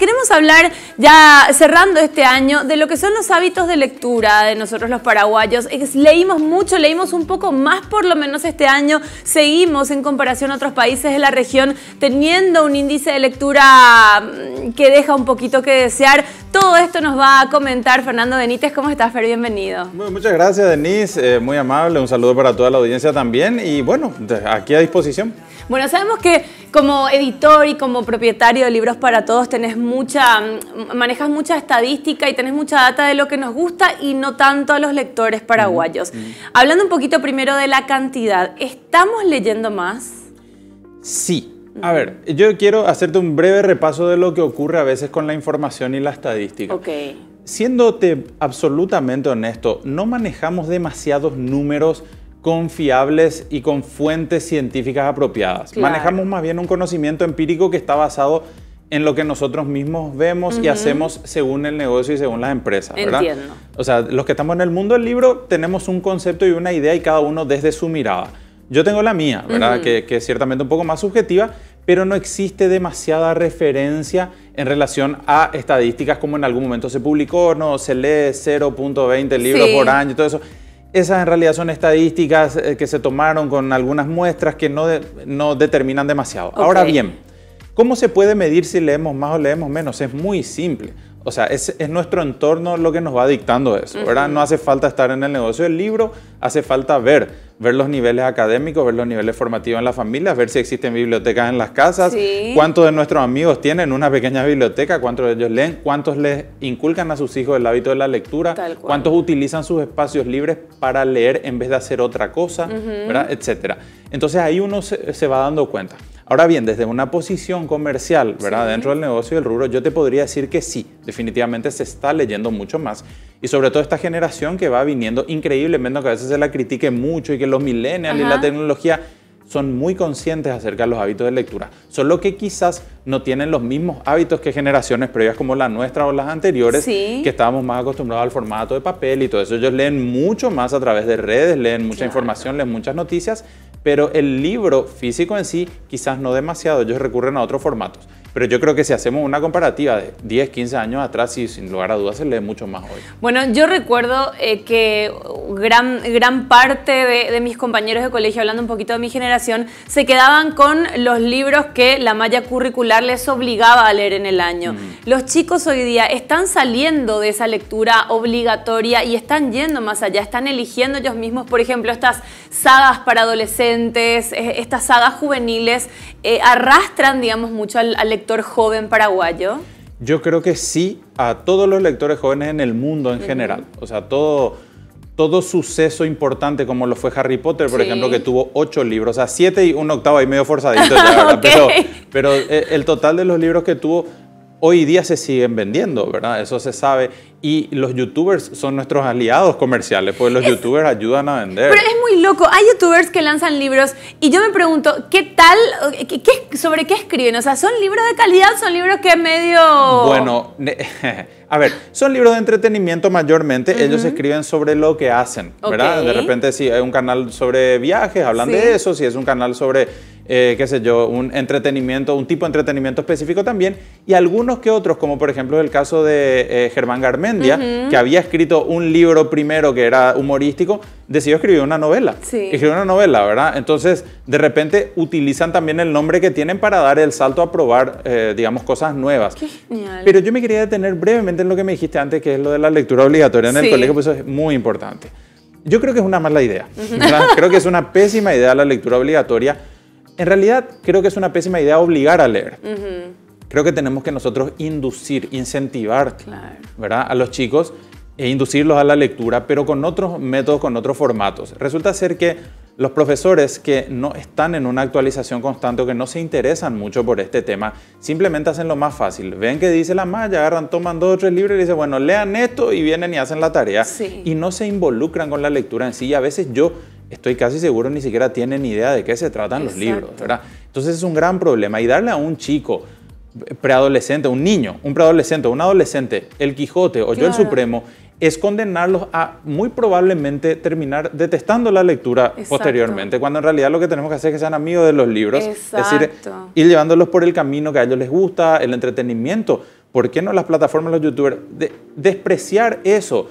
Queremos hablar ya cerrando este año de lo que son los hábitos de lectura de nosotros los paraguayos. Leímos mucho, leímos un poco más por lo menos este año. Seguimos en comparación a otros países de la región teniendo un índice de lectura mm, que deja un poquito que desear. Todo esto nos va a comentar Fernando Benítez. ¿Cómo estás, Fer? Bienvenido. muchas gracias, Denise. Eh, muy amable. Un saludo para toda la audiencia también. Y bueno, aquí a disposición. Bueno, sabemos que como editor y como propietario de Libros para Todos tenés mucha, mm, manejas mucha estadística y tenés mucha data de lo que nos gusta y no tanto a los lectores paraguayos. Hablando un poquito primero de la cantidad, ¿estamos leyendo más? Sí. A ver, yo quiero hacerte un breve repaso de lo que ocurre a veces con la información y la estadística. Ok. Siéndote absolutamente honesto, no manejamos demasiados números confiables y con fuentes científicas apropiadas. Manejamos más bien un conocimiento empírico que está basado en lo que nosotros mismos vemos y hacemos según el negocio y según las empresas. ¿verdad? Entiendo. O sea, los que estamos en el mundo del libro tenemos un concepto y una idea y cada uno desde su mirada. Yo tengo la mía, ¿verdad? que, que, es ciertamente un poco más subjetiva, pero no existe demasiada referencia en relación a estadísticas como en algún momento se publicó, no, se lee 0.20 libros por año y todo eso. Esas en realidad son estadísticas eh, que se tomaron con algunas muestras que no, no determinan demasiado. Ahora bien, ¿cómo se puede medir si leemos más o leemos menos? Es muy simple. O sea, es, nuestro entorno lo que nos va dictando eso, ¿verdad? No hace falta estar en el negocio del libro, hace falta ver, ver los niveles académicos, ver los niveles formativos en las familias, ver si existen bibliotecas en las casas, cuántos de nuestros amigos tienen una pequeña biblioteca, cuántos de ellos leen, cuántos les inculcan a sus hijos el hábito de la lectura, cuántos utilizan sus espacios libres para leer en vez de hacer otra cosa, ¿verdad? Etcétera. Entonces ahí uno se va dando cuenta. Ahora bien, desde una posición comercial, ¿verdad? Dentro del negocio del rubro, yo te podría decir que sí, definitivamente se está leyendo mucho más. Y sobre todo esta generación que va viniendo increíblemente, que a veces se la critique mucho y que los millennials y la tecnología son muy conscientes acerca de los hábitos de lectura, solo que quizás no tienen los mismos hábitos que generaciones previas como la nuestra o las anteriores, que estábamos más acostumbrados al formato de papel y todo eso. Ellos leen mucho más a través de redes, leen mucha información, leen muchas noticias pero el libro físico en sí quizás no demasiado, ellos recurren a otros formatos. Pero yo creo que si hacemos una comparativa de 10, 15 años atrás, sí, sin lugar a dudas se lee mucho más hoy. Bueno, yo recuerdo eh, que gran, gran parte de, mis compañeros de colegio, hablando un poquito de mi generación, se quedaban con los libros que la malla curricular les obligaba a leer en el año. Los chicos hoy día están saliendo de esa lectura obligatoria y están yendo más allá, están eligiendo ellos mismos, por ejemplo, estas sagas para adolescentes, eh, estas sagas juveniles, eh, arrastran, digamos, mucho al, al lector joven paraguayo? Yo creo que sí a todos los lectores jóvenes en el mundo en general. O sea, todo, todo suceso importante como lo fue Harry Potter, por ejemplo, que tuvo ocho libros, o sea, siete y un octavo y medio forzadito. pero, pero eh, el total de los libros que tuvo hoy día se siguen vendiendo, ¿verdad? Eso se sabe. Y los youtubers son nuestros aliados comerciales, porque los youtubers ayudan a vender. Pero es muy loco. Hay youtubers que lanzan libros y yo me pregunto, ¿qué tal? Qué, ¿Sobre qué escriben? O sea, ¿son libros de calidad? ¿Son libros que medio...? Bueno, a ver, son libros de entretenimiento mayormente. Ellos escriben sobre lo que hacen, ¿verdad? De repente, si hay un canal sobre viajes, hablan de eso. Si es un canal sobre eh, qué sé yo, un entretenimiento, un tipo de entretenimiento específico también, y algunos que otros, como por ejemplo el caso de eh, Germán Garmendia, que había escrito un libro primero que era humorístico, decidió escribir una novela. Sí. Escribió una novela, ¿verdad? Entonces, de repente utilizan también el nombre que tienen para dar el salto a probar, eh, digamos, cosas nuevas. Qué genial. Pero yo me quería detener brevemente en lo que me dijiste antes, que es lo de la lectura obligatoria en el colegio, pues eso es muy importante. Yo creo que es una mala idea. creo que es una pésima idea la lectura obligatoria en realidad creo que es una pésima idea obligar a leer. Creo que tenemos que nosotros inducir, incentivar ¿verdad? a los chicos e inducirlos a la lectura, pero con otros métodos, con otros formatos. Resulta ser que los profesores que no están en una actualización constante o que no se interesan mucho por este tema, simplemente hacen lo más fácil. Ven que dice la malla, agarran, toman dos o tres libros y dicen, bueno, lean esto y vienen y hacen la tarea. Y no se involucran con la lectura en sí. Y a veces yo estoy casi seguro ni siquiera tienen idea de qué se tratan los libros, ¿verdad? Entonces es un gran problema. Y darle a un chico preadolescente, un niño, un preadolescente, un adolescente, el Quijote o yo el Supremo, es condenarlos a muy probablemente terminar detestando la lectura posteriormente, cuando en realidad lo que tenemos que hacer es que sean amigos de los libros, es decir, ir llevándolos por el camino que a ellos les gusta, el entretenimiento. ¿Por qué no las plataformas, los youtubers? despreciar eso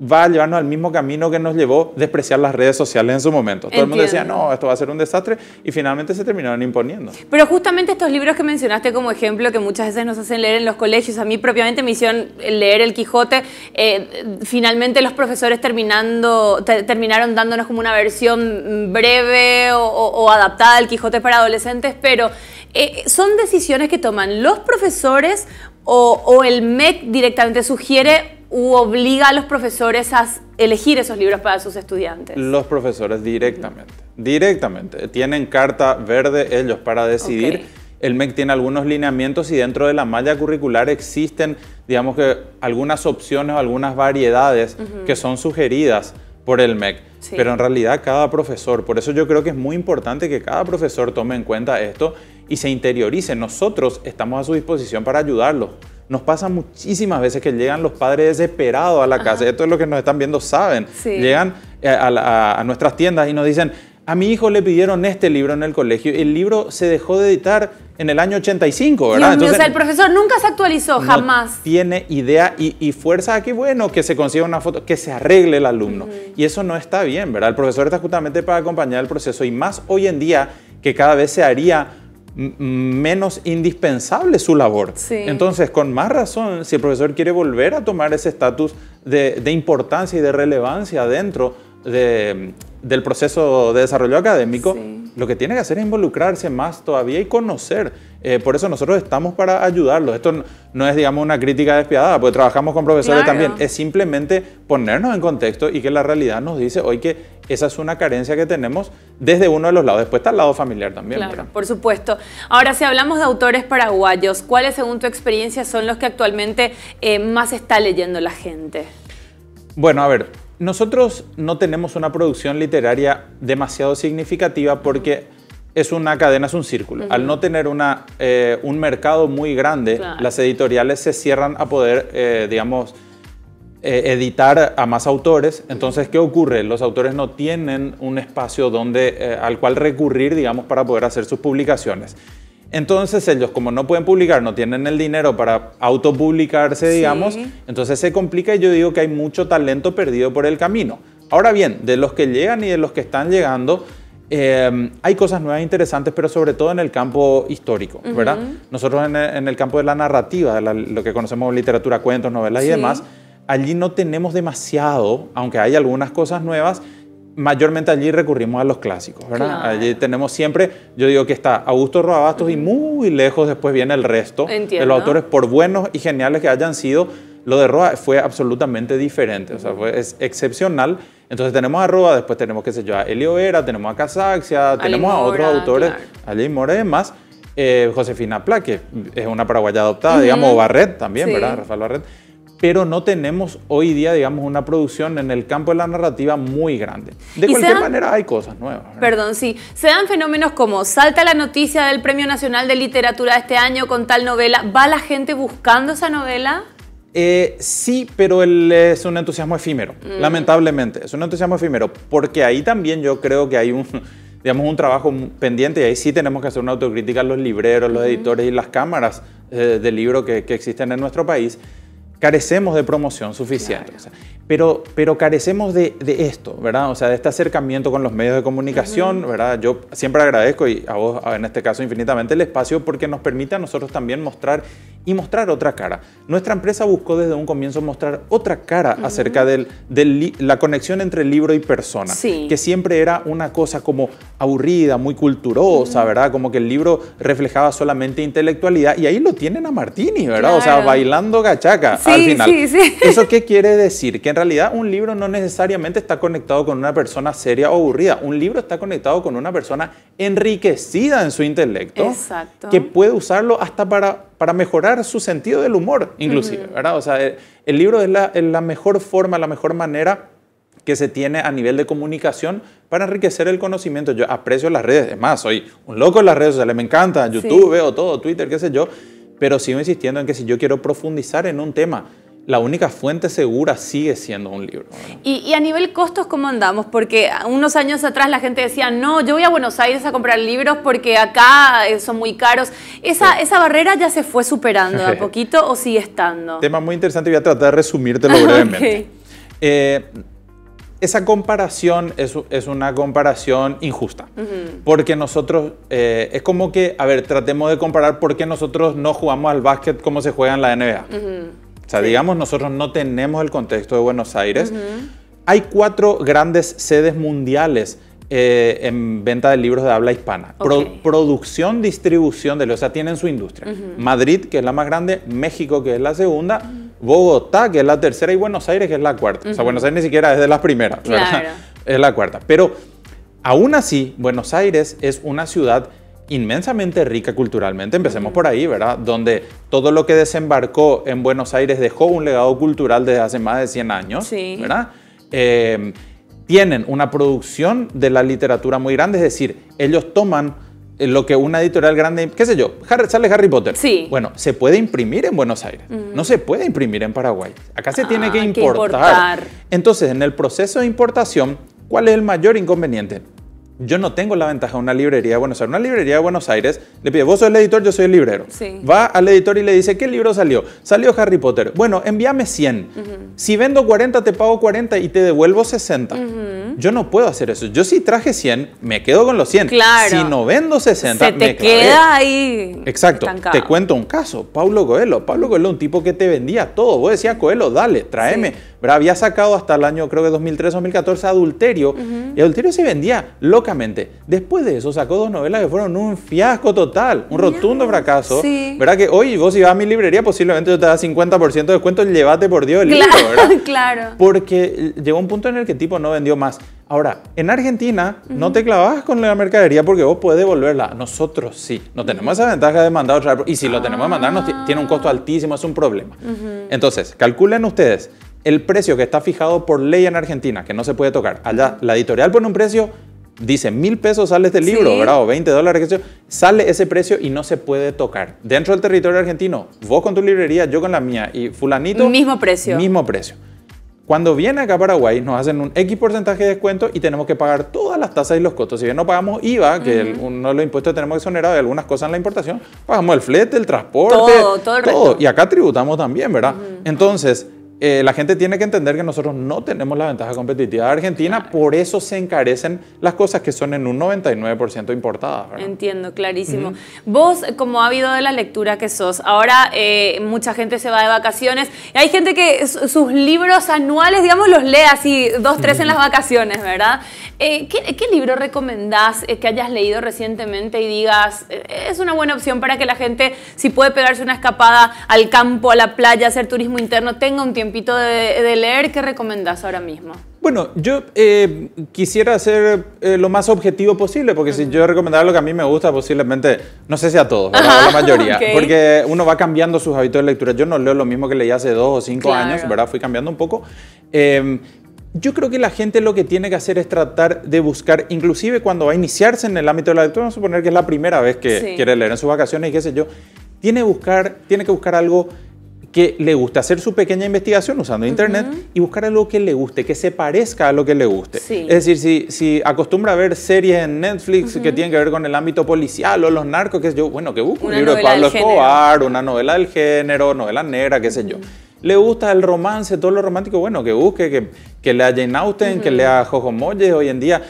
va a llevarnos al mismo camino que nos llevó despreciar las redes sociales en su momento. Todo el mundo decía, no, esto va a ser un desastre y finalmente se terminaron imponiendo. Pero justamente estos libros que mencionaste como ejemplo, que muchas veces nos hacen leer en los colegios, a mí propiamente me hicieron leer El Quijote, eh, finalmente los profesores terminando, terminaron dándonos como una versión breve o, adaptada del Quijote para adolescentes, pero eh, son decisiones que toman los profesores o, o el MEC directamente sugiere u obliga a los profesores a elegir esos libros para sus estudiantes? Los profesores directamente, directamente. Tienen carta verde ellos para decidir. El MEC tiene algunos lineamientos y dentro de la malla curricular existen, digamos que, algunas opciones o algunas variedades que son sugeridas por el MEC. Pero en realidad cada profesor, por eso yo creo que es muy importante que cada profesor tome en cuenta esto y se interiorice. Nosotros estamos a su disposición para ayudarlo. Nos pasa muchísimas veces que llegan los padres desesperados a la casa. Esto es lo que nos están viendo, saben. Llegan eh, a, nuestras tiendas y nos dicen, a mi hijo le pidieron este libro en el colegio. El libro se dejó de editar en el año 85, ¿verdad? Entonces, o sea, el profesor nunca se actualizó, jamás. Tiene idea y, fuerza a que, bueno, que se consiga una foto, que se arregle el alumno. Y eso no está bien, ¿verdad? El profesor está justamente para acompañar el proceso y más hoy en día que cada vez se haría menos indispensable su labor. Entonces, con más razón, si el profesor quiere volver a tomar ese estatus de, importancia y de relevancia dentro del proceso de desarrollo académico, lo que tiene que hacer es involucrarse más todavía y conocer. Eh, por eso nosotros estamos para ayudarlos. Esto no, es, digamos, una crítica despiadada, porque trabajamos con profesores también. Es simplemente ponernos en contexto y que la realidad nos dice hoy que esa es una carencia que tenemos desde uno de los lados. Después está el lado familiar también. Claro, por supuesto. Ahora, si hablamos de autores paraguayos, ¿cuáles, según tu experiencia, son los que actualmente eh, más está leyendo la gente? Bueno, a ver, nosotros no tenemos una producción literaria demasiado significativa porque es una cadena, es un círculo. Al no tener una, eh, un mercado muy grande, las editoriales se cierran a poder, eh, digamos, eh, editar a más autores. Entonces, ¿qué ocurre? Los autores no tienen un espacio donde, al cual recurrir, digamos, para poder hacer sus publicaciones. Entonces ellos, como no pueden publicar, no tienen el dinero para autopublicarse, digamos, entonces se complica y yo digo que hay mucho talento perdido por el camino. Ahora bien, de los que llegan y de los que están llegando, eh, hay cosas nuevas e interesantes, pero sobre todo en el campo histórico, ¿verdad? Nosotros en el, campo de la narrativa, lo que conocemos literatura, cuentos, novelas y demás, allí no tenemos demasiado, aunque hay algunas cosas nuevas, mayormente allí recurrimos a los clásicos, ¿verdad? Allí tenemos siempre, yo digo que está Augusto Roabastos y muy lejos después viene el resto de los autores, por buenos y geniales que hayan sido, lo de Roa fue absolutamente diferente, o sea, fue, es excepcional. Entonces tenemos a Roa, después tenemos, qué sé yo, a Elio Vera, tenemos a Casaxia, tenemos a otros autores, a Jay Mora y demás. Eh, Josefina Pla, que es una paraguaya adoptada, digamos, Barret también, ¿verdad? Rafael Barret pero no tenemos hoy día, digamos, una producción en el campo de la narrativa muy grande. De cualquier manera hay cosas nuevas. Perdón, sí. Se dan fenómenos como salta la noticia del Premio Nacional de Literatura de este año con tal novela. ¿Va la gente buscando esa novela? Eh, sí, pero es un entusiasmo efímero, mm. lamentablemente. Es un entusiasmo efímero, porque ahí también yo creo que hay un, digamos, un trabajo pendiente y ahí sí tenemos que hacer una autocrítica a los libreros, los editores y las cámaras eh, de libro que, que existen en nuestro país carecemos de promoción suficiente. pero, pero carecemos de, esto, ¿verdad? O sea, de este acercamiento con los medios de comunicación, ¿verdad? Yo siempre agradezco y a vos, en este caso, infinitamente el espacio porque nos permite a nosotros también mostrar y mostrar otra cara. Nuestra empresa buscó desde un comienzo mostrar otra cara acerca de la conexión entre libro y persona, que siempre era una cosa como aburrida, muy culturosa, ¿verdad? Como que el libro reflejaba solamente intelectualidad y ahí lo tienen a Martini, ¿verdad? O sea, bailando gachaca al final. ¿Eso qué quiere decir? Que en realidad un libro no necesariamente está conectado con una persona seria o aburrida. Un libro está conectado con una persona enriquecida en su intelecto, Exacto. que puede usarlo hasta para para mejorar su sentido del humor, inclusive, ¿verdad? O sea, el, libro es la, la, mejor forma, la mejor manera que se tiene a nivel de comunicación para enriquecer el conocimiento. Yo aprecio las redes, es más, soy un loco en las redes sociales, me encanta, YouTube, veo todo, Twitter, qué sé yo, pero sigo insistiendo en que si yo quiero profundizar en un tema, la única fuente segura sigue siendo un libro. ¿Y, a nivel costos, ¿cómo andamos? Porque unos años atrás la gente decía, no, yo voy a Buenos Aires a comprar libros porque acá eh, son muy caros. ¿Esa, esa barrera ya se fue superando de a poquito o sigue estando? Tema muy interesante, voy a tratar de resumírtelo brevemente. Eh, esa comparación es, es, una comparación injusta, porque nosotros, eh, es como que, a ver, tratemos de comparar por qué nosotros no jugamos al básquet como se juega en la NBA. O sea, digamos, nosotros no tenemos el contexto de Buenos Aires. Hay cuatro grandes sedes mundiales eh, en venta de libros de habla hispana. producción, distribución de libros, o sea, tienen su industria. Madrid, que es la más grande, México, que es la segunda, Bogotá, que es la tercera, y Buenos Aires, que es la cuarta. O sea, Buenos Aires ni siquiera es de las primeras, es la cuarta. Pero aún así, Buenos Aires es una ciudad inmensamente rica culturalmente, empecemos por ahí, ¿verdad? Donde todo lo que desembarcó en Buenos Aires dejó un legado cultural desde hace más de 100 años, ¿verdad? Eh, tienen una producción de la literatura muy grande, es decir, ellos toman eh, lo que una editorial grande, qué sé yo, sale Harry Potter. Sí. Bueno, se puede imprimir en Buenos Aires, no se puede imprimir en Paraguay. Acá se tiene que importar. que importar. Entonces, en el proceso de importación, ¿cuál es el mayor inconveniente? Yo no tengo la ventaja de una librería de Buenos Aires. Una librería de Buenos Aires le pide, vos sos el editor, yo soy el librero. Va al editor y le dice, ¿qué libro salió? Salió Harry Potter. Bueno, envíame 100. Si vendo 40, te pago 40 y te devuelvo 60. Yo no puedo hacer eso. Yo si traje 100, me quedo con los 100. Claro. Si no vendo 60, Se te queda ahí. Exacto. Te cuento un caso. Pablo Coelho. Pablo Coelho, un tipo que te vendía todo. Vos decías, Coelho, dale, tráeme. Había sacado hasta el año, creo que 2003-2014, Adulterio. Y Adulterio se vendía locamente. Después de eso sacó dos novelas que fueron un fiasco total, un rotundo fracaso. ¿Verdad que hoy vos si vas a mi librería posiblemente yo te da 50% de descuento, llévate por Dios el libro, ¿verdad? claro. Porque llegó un punto en el que el tipo no vendió más. Ahora, en Argentina no te clavas con la mercadería porque vos puedes devolverla. Nosotros sí. No tenemos esa ventaja de mandar otra Y si lo tenemos que mandar, nos tiene un costo altísimo, es un problema. Entonces, calculen ustedes el precio que está fijado por ley en Argentina, que no se puede tocar. Allá la editorial pone un precio, dice mil pesos sale este libro, ¿verdad? O 20 dólares, que sale ese precio y no se puede tocar. Dentro del territorio argentino, vos con tu librería, yo con la mía y fulanito. Mismo precio. Mismo precio. Cuando viene acá a Paraguay, nos hacen un X porcentaje de descuento y tenemos que pagar todas las tasas y los costos. Si bien no pagamos IVA, que uno de los impuestos que tenemos exonerado de algunas cosas en la importación, pagamos el flete, el transporte, todo, todo, el todo. Y acá tributamos también, ¿verdad? Entonces, eh, la gente tiene que entender que nosotros no tenemos la ventaja competitiva de Argentina, por eso se encarecen las cosas que son en un 99% importadas. Entiendo, clarísimo. Vos, como ha habido de la lectura que sos, ahora eh, mucha gente se va de vacaciones, y hay gente que sus libros anuales, digamos, los lee así, dos, tres en las vacaciones, ¿verdad? Eh, ¿qué, libro recomendás que hayas leído recientemente y digas, es una buena opción para que la gente, si puede pegarse una escapada al campo, a la playa, hacer turismo interno, tenga un tiempo de, leer, ¿qué recomendás ahora mismo? Bueno, yo eh, quisiera ser eh, lo más objetivo posible, porque si yo recomendara lo que a mí me gusta, posiblemente, no sé si a todos, a la mayoría, porque uno va cambiando sus hábitos de lectura. Yo no leo lo mismo que leí hace dos o cinco años, ¿verdad? Fui cambiando un poco. Em, yo creo que la gente lo que tiene que hacer es tratar de buscar, inclusive cuando va a iniciarse en el ámbito de la lectura, vamos a suponer que es la primera vez que quiere leer en sus vacaciones y qué sé yo, tiene, buscar, tiene que buscar algo que le guste hacer su pequeña investigación usando Internet y buscar algo que le guste, que se parezca a lo que le guste. Es decir, si, si, acostumbra a ver series en Netflix que tienen que ver con el ámbito policial o los narcos, que es yo, bueno, que busque un libro de Pablo Escobar, una novela del género, novela negra, qué sé yo. Le gusta el romance, todo lo romántico, bueno, que busque, que, que lea Jane Austen, que lea Jojo Moyes hoy en día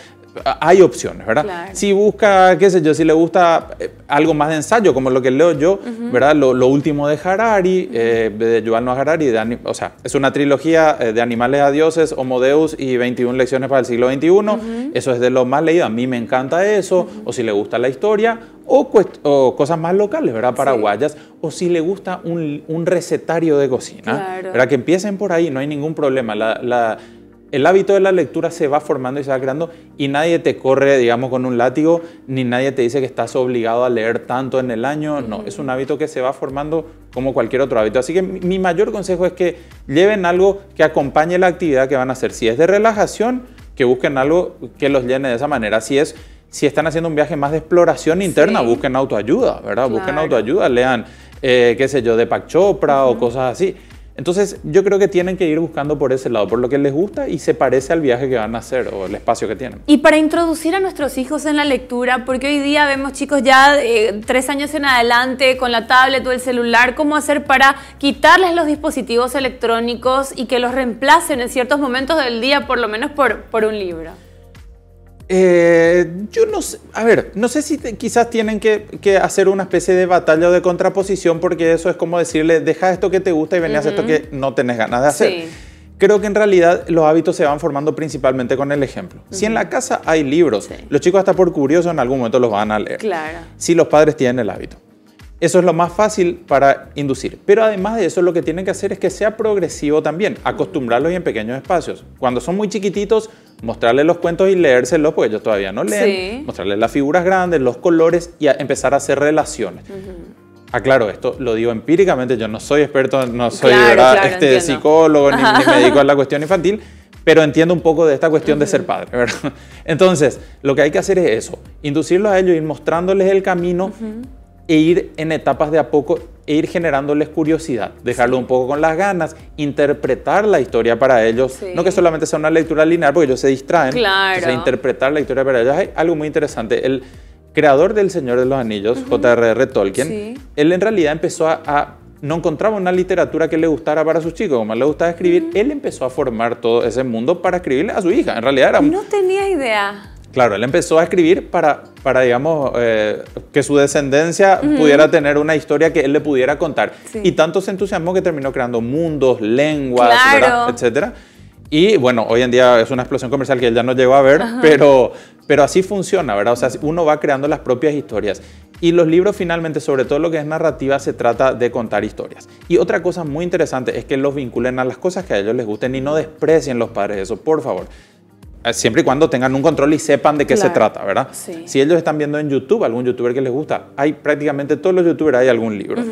hay opciones, ¿verdad? Si busca, qué sé yo, si le gusta eh, algo más de ensayo, como lo que leo yo, ¿verdad? Lo, último de Harari, eh, de Yuval Noah Harari, o sea, es una trilogía eh, de animales a dioses, Homo Deus y 21 lecciones para el siglo XXI. Eso es de lo más leído. A mí me encanta eso. O si le gusta la historia, o, cosas más locales, ¿verdad? Paraguayas. O si le gusta un, recetario de cocina, ¿verdad? Que empiecen por ahí, no hay ningún problema. la el hábito de la lectura se va formando y se va creando y nadie te corre, digamos, con un látigo, ni nadie te dice que estás obligado a leer tanto en el año. No, es un hábito que se va formando como cualquier otro hábito. Así que mi mayor consejo es que lleven algo que acompañe la actividad que van a hacer. Si es de relajación, que busquen algo que los llene de esa manera. Si es si están haciendo un viaje más de exploración interna, busquen autoayuda, ¿verdad? Busquen autoayuda, lean, eh, qué sé yo, de Pac Chopra o cosas así. Entonces yo creo que tienen que ir buscando por ese lado, por lo que les gusta y se parece al viaje que van a hacer o el espacio que tienen. Y para introducir a nuestros hijos en la lectura, porque hoy día vemos chicos ya eh, tres años en adelante con la tablet o el celular, ¿cómo hacer para quitarles los dispositivos electrónicos y que los reemplacen en ciertos momentos del día, por lo menos por, por un libro? Eh, yo no sé, a ver, no sé si quizás tienen que, hacer una especie de batalla o de contraposición porque eso es como decirle, deja esto que te gusta y ven a hacer esto que no tenés ganas de hacer. Creo que en realidad los hábitos se van formando principalmente con el ejemplo. Si en la casa hay libros, los chicos hasta por curioso en algún momento los van a leer. Claro. Si los padres tienen el hábito. Eso es lo más fácil para inducir. Pero además de eso, lo que tienen que hacer es que sea progresivo también, acostumbrarlos en pequeños espacios. Cuando son muy chiquititos, mostrarles los cuentos y leérselos, porque ellos todavía no leen. Mostrarles las figuras grandes, los colores y empezar a hacer relaciones. Aclaro, esto lo digo empíricamente, yo no soy experto, no soy este, psicólogo ni, ni, me dedico a la cuestión infantil, pero entiendo un poco de esta cuestión de ser padre. ¿verdad? Entonces, lo que hay que hacer es eso, inducirlos a ellos, ir mostrándoles el camino e ir en etapas de a poco e ir generándoles curiosidad, dejarlo un poco con las ganas, interpretar la historia para ellos, no que solamente sea una lectura lineal porque ellos se distraen, claro. interpretar la historia para ellos hay algo muy interesante. El creador del Señor de los Anillos, J.R.R. Tolkien, él en realidad empezó a, no encontraba una literatura que le gustara para sus chicos, como le gustaba escribir, él empezó a formar todo ese mundo para escribirle a su hija. En realidad era... No tenía idea. Claro, él empezó a escribir para, para digamos, eh, que su descendencia pudiera tener una historia que él le pudiera contar. Y tanto se entusiasmó que terminó creando mundos, lenguas, etcétera. Y bueno, hoy en día es una explosión comercial que él ya no llegó a ver, pero, pero así funciona, ¿verdad? O sea, uno va creando las propias historias. Y los libros finalmente, sobre todo lo que es narrativa, se trata de contar historias. Y otra cosa muy interesante es que los vinculen a las cosas que a ellos les gusten y no desprecien los padres eso, por favor. Eh, siempre y cuando tengan un control y sepan de qué se trata, ¿verdad? Si ellos están viendo en YouTube algún youtuber que les gusta, hay prácticamente todos los youtubers hay algún libro.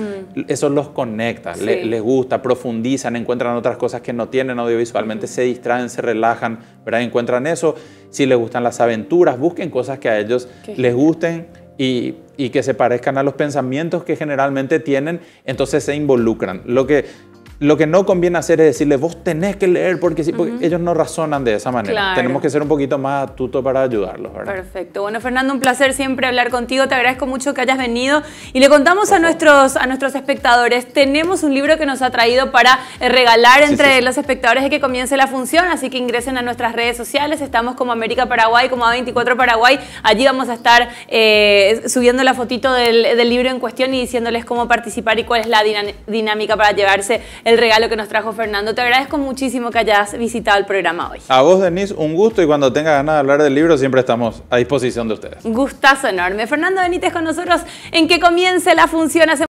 Eso los conecta, les gusta, profundizan, encuentran otras cosas que no tienen audiovisualmente, se distraen, se relajan, ¿verdad? Encuentran eso. Si les gustan las aventuras, busquen cosas que a ellos les gusten. Y, y, que se parezcan a los pensamientos que generalmente tienen, entonces se involucran. Lo que lo que no conviene hacer es decirle, vos tenés que leer, porque, sí, ellos no razonan de esa manera. Tenemos que ser un poquito más astutos para ayudarlos. Perfecto. Bueno, Fernando, un placer siempre hablar contigo. Te agradezco mucho que hayas venido. Y le contamos a nuestros, a nuestros espectadores, tenemos un libro que nos ha traído para regalar entre los espectadores de que comience la función, así que ingresen a nuestras redes sociales. Estamos como América Paraguay, como A24 Paraguay. Allí vamos a estar eh, subiendo la fotito del, libro en cuestión y diciéndoles cómo participar y cuál es la dinámica para llevarse el regalo que nos trajo Fernando. Te agradezco muchísimo que hayas visitado el programa hoy. A vos, Denise, un gusto y cuando tenga ganas de hablar del libro siempre estamos a disposición de ustedes. Gustazo enorme. Fernando Benítez con nosotros en que comience la función.